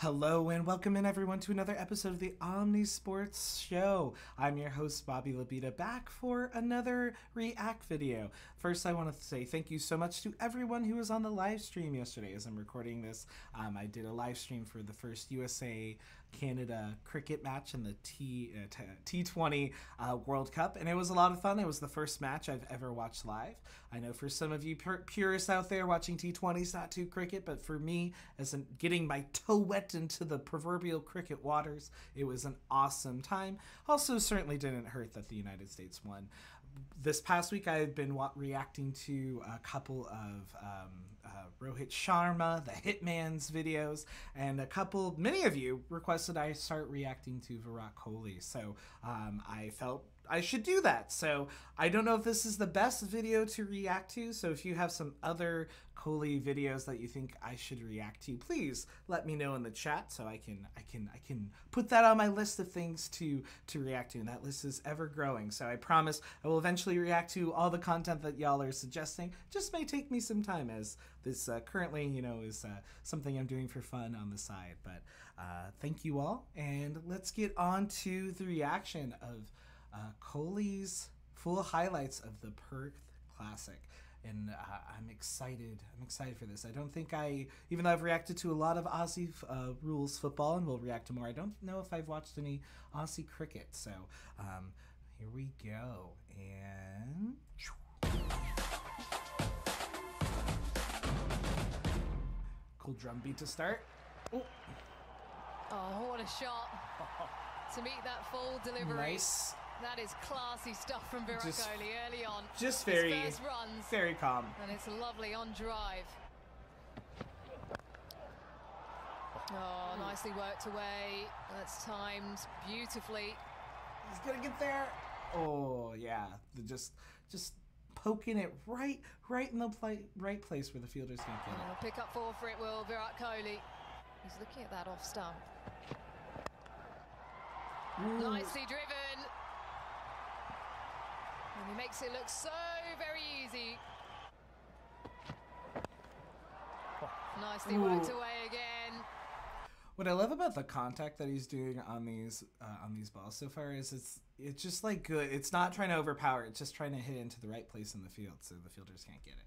Hello and welcome in everyone to another episode of the Omni Sports Show. I'm your host Bobby Labita back for another react video. First, I want to say thank you so much to everyone who was on the live stream yesterday. As I'm recording this, um, I did a live stream for the first USA Canada cricket match in the T uh, T T20 uh, World Cup, and it was a lot of fun. It was the first match I've ever watched live. I know for some of you pur- purists out there watching T20 is not too cricket, but for me, as in getting my toe wet into the proverbial cricket waters, it was an awesome time. Also, certainly didn't hurt that the United States won. This past week, I've been wa- reacting to a couple of um, uh, Rohit Sharma, the Hitman's videos, and a couple, many of you requested I start reacting to Virat Kohli. So um, I felt I should do that. So I don't know if this is the best video to react to. So if you have some other Kohli videos that you think I should react to, please let me know in the chat so I can I can I can put that on my list of things to to react to. And that list is ever growing. So I promise I will eventually react to all the content that y'all are suggesting. Just may take me some time as this uh, currently you know is uh, something I'm doing for fun on the side. But uh, thank you all, and let's get on to the reaction of uh, Kohli's full highlights of the Perth Classic. And uh, I'm excited. I'm excited for this. I don't think I, even though I've reacted to a lot of Aussie uh, rules football and will react to more, I don't know if I've watched any Aussie cricket. So um, here we go. And. Cool drum beat to start. Oh, Oh, what a shot. to meet that full delivery. nice. That is classy stuff from Just- Kohli early on. Just very, runs, very calm. and it's lovely on drive. Oh, nicely worked away. That's timed beautifully. He's gonna get there. Oh yeah, the just just poking it right right in the play, right place where the fielders can't get He'll it. pick up four for it, will Virat Kohli. He's looking at that off stump. Nicely driven. He makes it look so very easy. Nicely worked Ooh. away again. What I love about the contact that he's doing on these uh, on these balls so far is it's it's just like good. It's not trying to overpower. It's just trying to hit into the right place in the field so the fielders can't get it.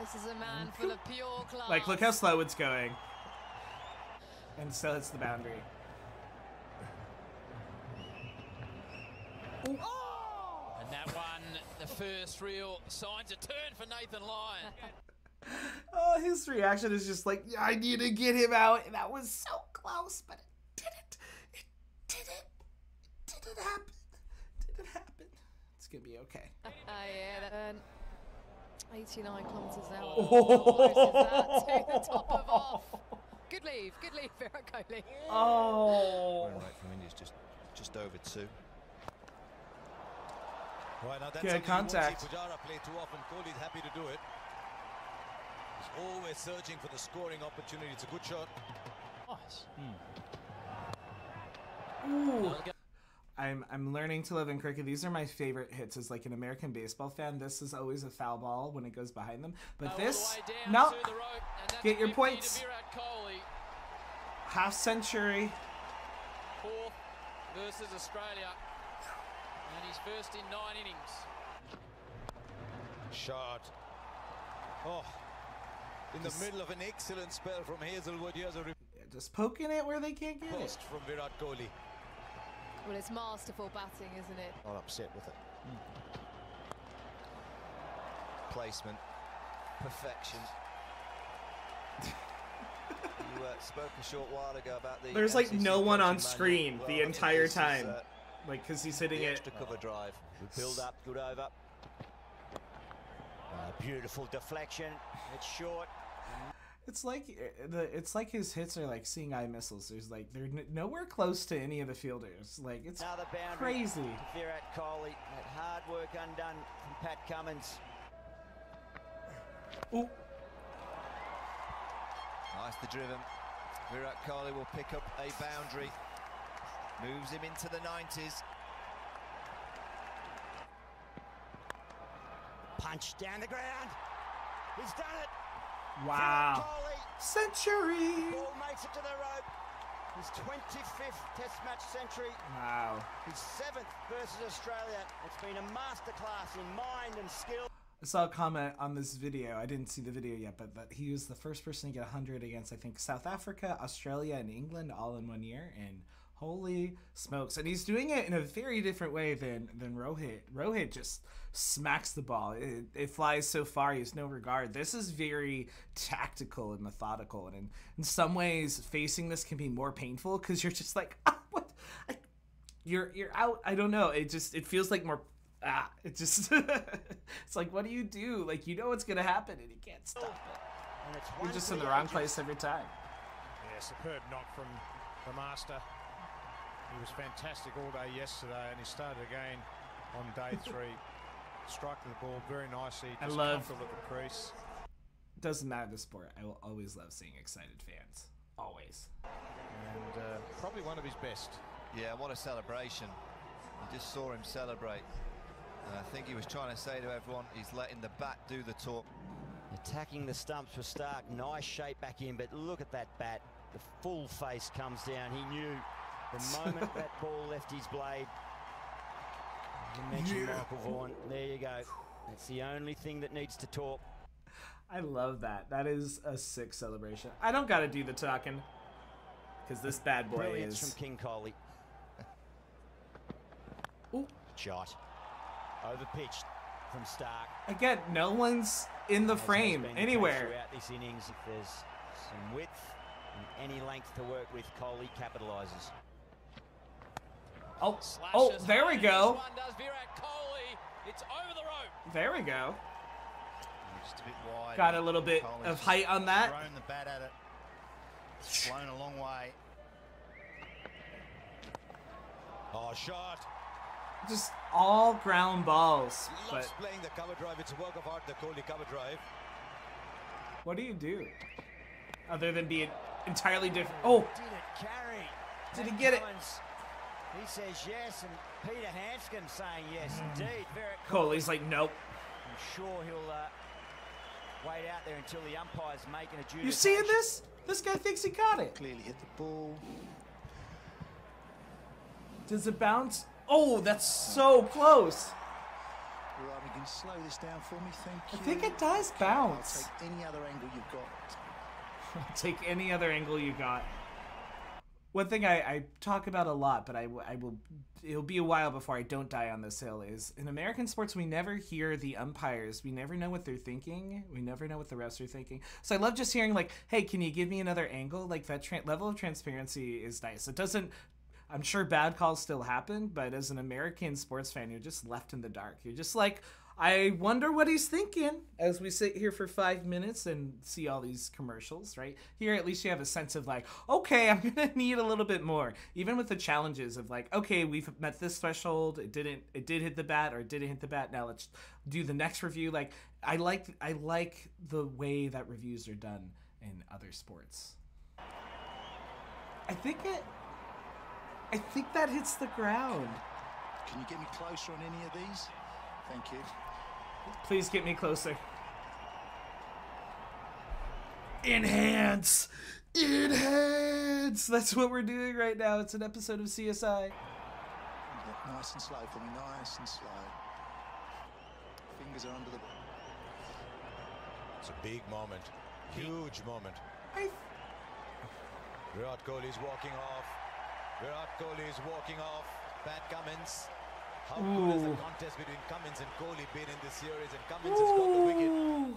This is a man full of pure class. Like look how slow it's going, and still hits the boundary. And that one, the first real signs of turn for Nathan Lyon. Oh, his reaction is just like, I need to get him out. That was so close, but it didn't. It didn't. It didn't happen. It didn't happen. It's gonna be okay. Ah, yeah, that, um, 89 kilometres an hour. Oh. Oh, that to the top of off. Good leave, good leave, Virat Kohli. Oh. Run rate from India's just just over two. Right, now that's Good something contact. You won't see Pujara play too often. Kohli's happy to do it. He's always searching for the scoring opportunity. It's a good shot. Nice. Hmm. I'm I'm learning to live in cricket. These are my favorite hits. As like an American baseball fan, this is always a foul ball when it goes behind them. But All this, the no, to the rope, and that's Get your points. To Virat Kohli, half century. fourth versus Australia, and he's first in nine innings. Shot. Oh, in the middle of an excellent spell from Hazlewood. Here's a Just poking it where they can't get it. from Virat Kohli. Well, it's masterful batting, isn't it? Not upset with it. Placement, perfection. you uh, spoke a short while ago about the. There's like no one on screen manual. the entire this is, time. uh, Like, cause he's hitting it. extra cover drive. Build up, good over. Uh, beautiful deflection. It's short. It's like the it's like his hits are like seeing eye missiles. There's like they're nowhere close to any of the fielders. Like it's crazy. to Virat Kohli. That hard work undone from Pat Cummins. Ooh. Nicely driven. Virat Kohli will pick up a boundary. Moves him into the 90s. Punch down the ground. He's done it. Wow. Century. Ball makes it to the rope. His 25th Test match century. Wow. His seventh versus Australia. It's been a masterclass in mind and skill. I saw a comment on this video. I didn't see the video yet, but that he was the first person to get 100 against, I think, South Africa, Australia, and England all in one year. And holy smokes. And he's doing it in a very different way than, than Rohit. Rohit just smacks the ball, it, it flies so far, he has no regard. This is very tactical and methodical. And in, in some ways, facing this can be more painful because you're just like, ah, what? I, you're you're out. I don't know. It just it feels like more ah, it just it's like what do you do? Like you know what's gonna happen and you can't stop it. And it's You're just in the the wrong place every time. Yeah, superb knock from the master. He was fantastic all day yesterday, and he started again on day three. Struck the ball very nicely. I just love- comfortable at the crease. Doesn't matter the sport. I will always love seeing excited fans. Always. And uh, probably one of his best. Yeah, what a celebration. I just saw him celebrate. And I think he was trying to say to everyone, he's letting the bat do the talk. Attacking the stumps for Stark. Nice shape back in, but look at that bat. The full face comes down. He knew the moment that ball left his blade. You mentioned Yeah. Michael Vaughan. There you go. That's the only thing that needs to talk. I love that. That is a sick celebration. I don't gotta do the talking. Because this bad boy Brilliance is from King Kohli. Ooh. Shot. Over pitched from Stark. again, no one's in the As frame anywhere. Throughout this innings, if there's some width and any length to work with, Kohli capitalises. Oh, oh, there we go. This one does Virat Kohli. It's over the rope. There we go. Just a bit wide. Got a little bit Collins of just height on that. Thrown the bat at it. It's flown a long way. Oh, shot. Just all ground balls. Loves But playing the cover drive. It's a work of art, the Kohli cover drive. what do you do? Other than be entirely different. Oh, Did it carry? Did he get it? Cummins, He says yes, and Peter Handscomb saying yes, Hmm. indeed. Virat Kohli's like, nope. I'm sure he'll uh, wait out there until the umpires making a adjudication. You seeing this? This guy thinks he caught it. Clearly hit the ball. Does it bounce? Oh, that's so close. Right, we can slow this down for me, thank I think it does bounce. I'll take any other angle you've got. Take any other angle you got. One thing I, I talk about a lot, but I, I will, it'll be a while before I don't die on this hill, is in American sports, we never hear the umpires. We never know what they're thinking. We never know what the refs are thinking. So I love just hearing, like, hey, can you give me another angle? Like, that tra- level of transparency is nice. It doesn't, I'm sure bad calls still happen, but as an American sports fan, you're just left in the dark. You're just like, I wonder what he's thinking as we sit here for five minutes and see all these commercials, right? Here, at least you have a sense of like, okay, I'm gonna need a little bit more. Even with the challenges of like, okay, we've met this threshold. It didn't, it did hit the bat or it didn't hit the bat. Now let's do the next review. Like, I like, I like the way that reviews are done in other sports. I think it. I think that hits the ground. Can you get me closer on any of these? Thank you. Please get me closer. Enhance! Enhance! That's what we're doing right now. It's an episode of CSI. Yeah, nice and slow for me, nice and slow. Fingers are under the. It's a big moment. Huge moment. I, Virat Kohli is walking off. Virat Kohli is walking off. Pat Cummins. How good has the Ooh. contest between Cummins and Kohli been in this series? And Cummins has got the wicket. Ooh.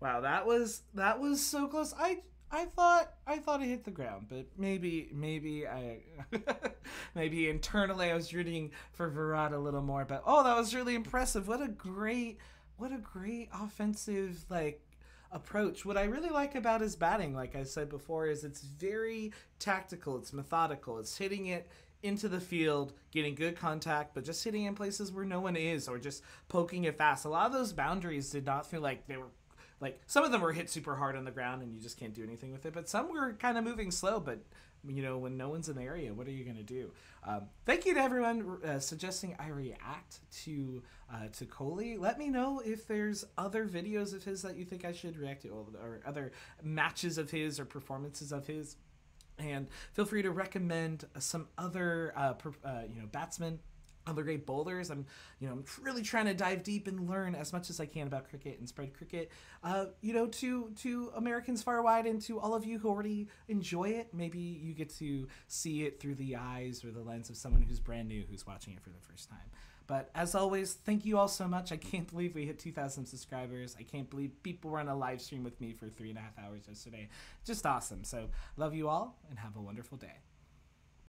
Wow, that was that was so close. I I thought I thought it hit the ground, but maybe maybe I maybe internally I was rooting for Virat a little more. But oh, that was really impressive. What a great what a great offensive like approach. What I really like about his batting, like I said before, is it's very tactical. It's methodical. It's hitting it into the field, getting good contact, but just hitting in places where no one is, or just poking it fast. A lot of those boundaries did not feel like they were like some of them were hit super hard on the ground and you just can't do anything with it but some were kind of moving slow but you know when no one's in the area what are you going to do um, thank you to everyone uh, suggesting i react to uh, to Kohli. Let me know if there's other videos of his that you think I should react to, or other matches of his or performances of his. And feel free to recommend some other, uh, uh, you know, batsmen other great bowlers. I'm, you know, I'm really trying to dive deep and learn as much as I can about cricket and spread cricket, uh, you know, to to Americans far wide and to all of you who already enjoy it. Maybe you get to see it through the eyes or the lens of someone who's brand new who's watching it for the first time. But as always, thank you all so much. I can't believe we hit 2,000 subscribers. I can't believe people were on a live stream with me for three and a half hours yesterday. Just awesome. So, love you all and have a wonderful day.